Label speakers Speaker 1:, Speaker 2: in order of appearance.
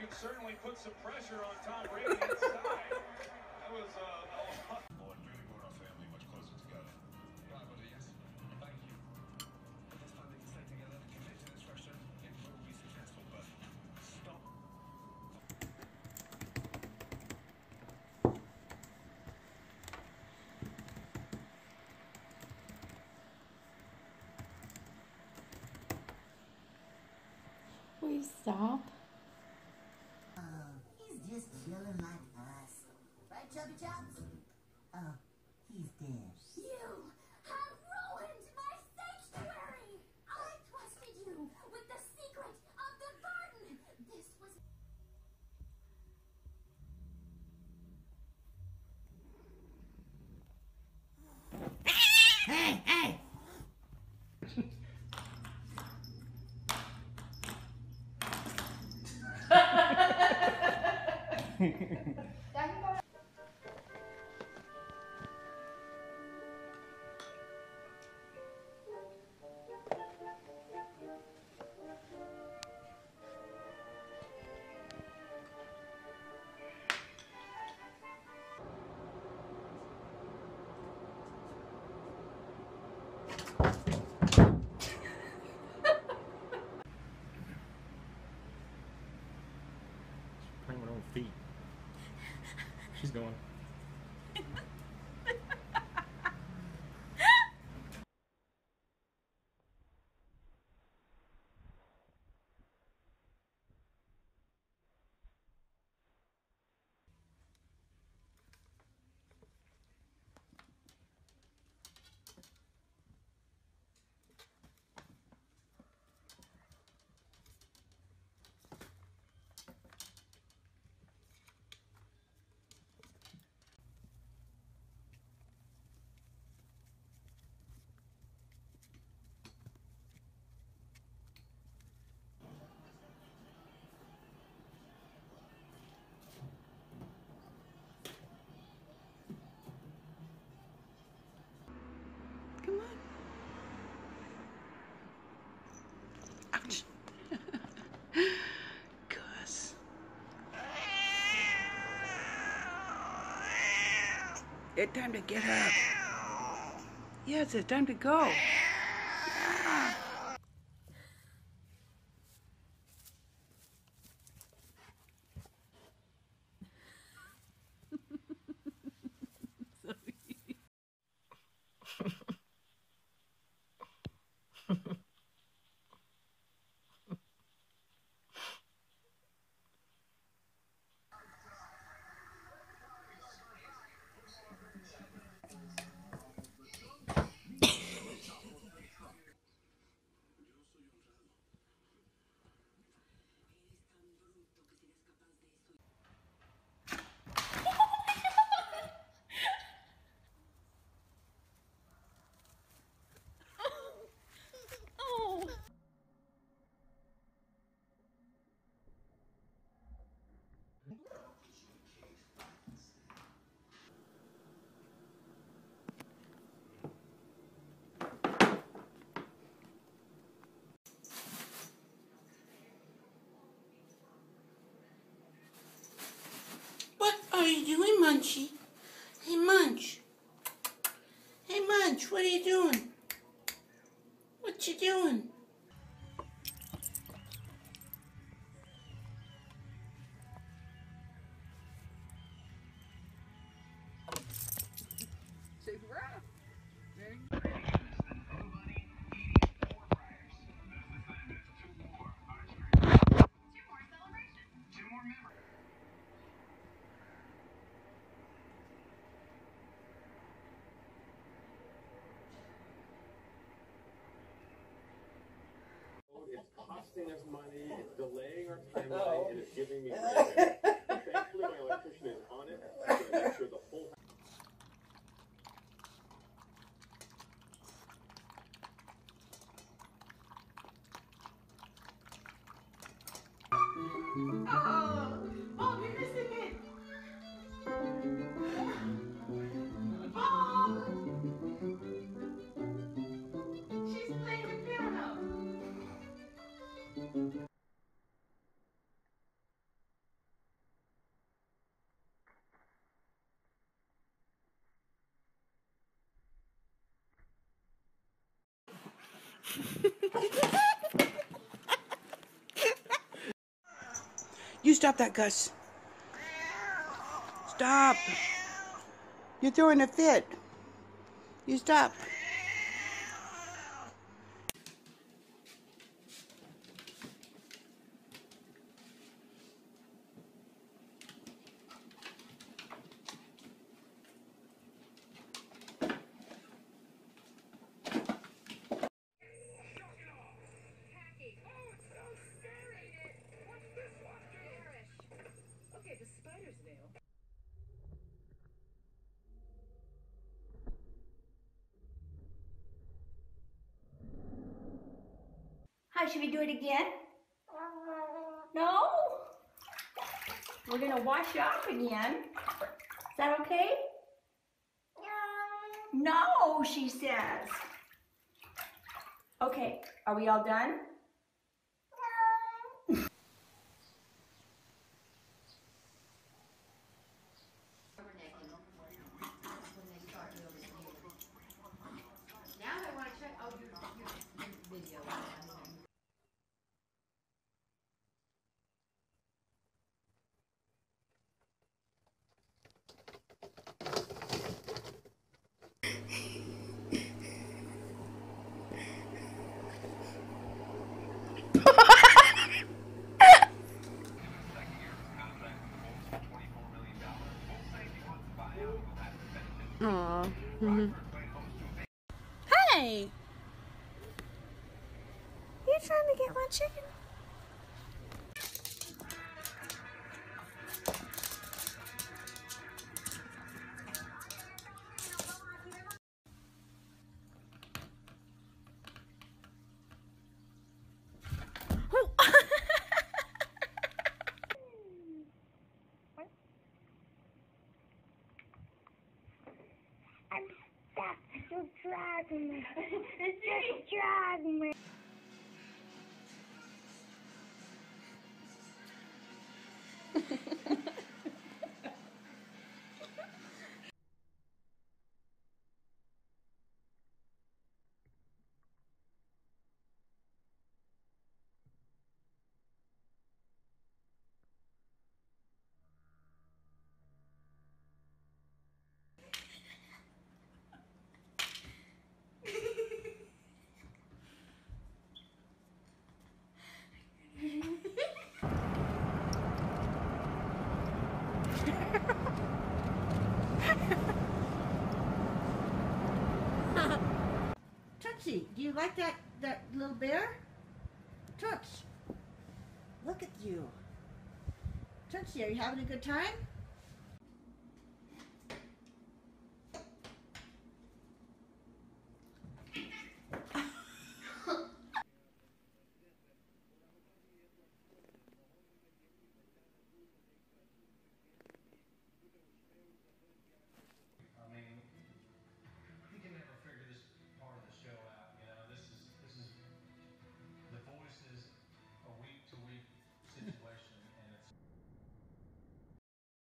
Speaker 1: who can certainly put some pressure on Tom Brady inside. That was uh, a lot.
Speaker 2: Well, and really brought our family much closer together.
Speaker 3: Right, buddy, yes. Thank you. This time they can stay together, commit to this structure, it will be successful, but stop.
Speaker 4: Will you stop?
Speaker 5: Oh, he's just chilling like us. Right, Oh, he's dead.
Speaker 6: You have ruined my sanctuary! I trusted you with the secret of the garden! This was
Speaker 5: Hey, hey!
Speaker 7: playing with She's going.
Speaker 4: Come on. Ouch. Gus. It's time to get up. Yes, it's time to go are you doing, Munchie? Hey, Munch. Hey, Munch, what are you doing? What you doing?
Speaker 7: Costing us money, it's delaying our timeline, and it's giving me. Thankfully, my electrician is on it. I'm gonna make sure the
Speaker 8: You stop that, Gus. Stop. You're throwing a fit. You stop.
Speaker 9: Should we do it again? Um, no? We're gonna wash it off again. Is that okay? No, she says. Okay, are we all done? You trying to get my chicken? You're dragging me. You're me.
Speaker 10: You like that, that little bear? Toots, look at you. Tootsie, are you having a good time?